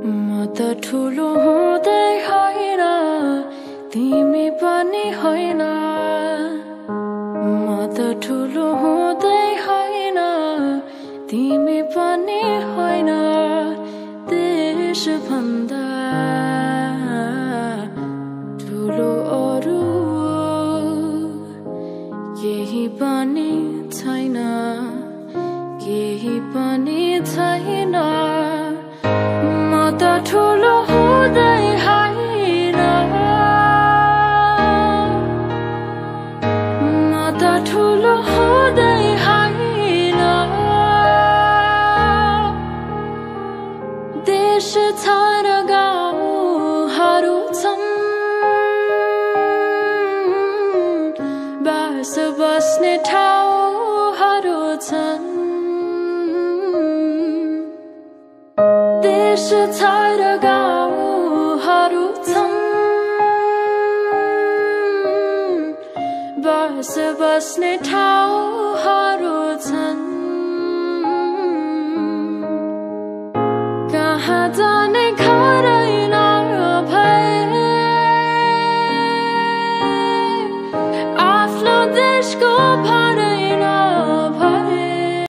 म त ठुलो हुँदै होइन तिमी पनि होइन म त ठुलो हुँदै होइन तिमी पनि होइन देश भन्दा ठुलो अरू केही पनि छैन केही पनि छैन। ठुलो हुँदै होइन म त ठुलो हुँदै होइन देश छ र गाउँहरू छन् बास बस्ने ठाउँहरू छन् देश छाएर गाउँहरू छन् बस बस्ने ठाउँहरू छन् कहाँ जाने घरै आफ्नो देशको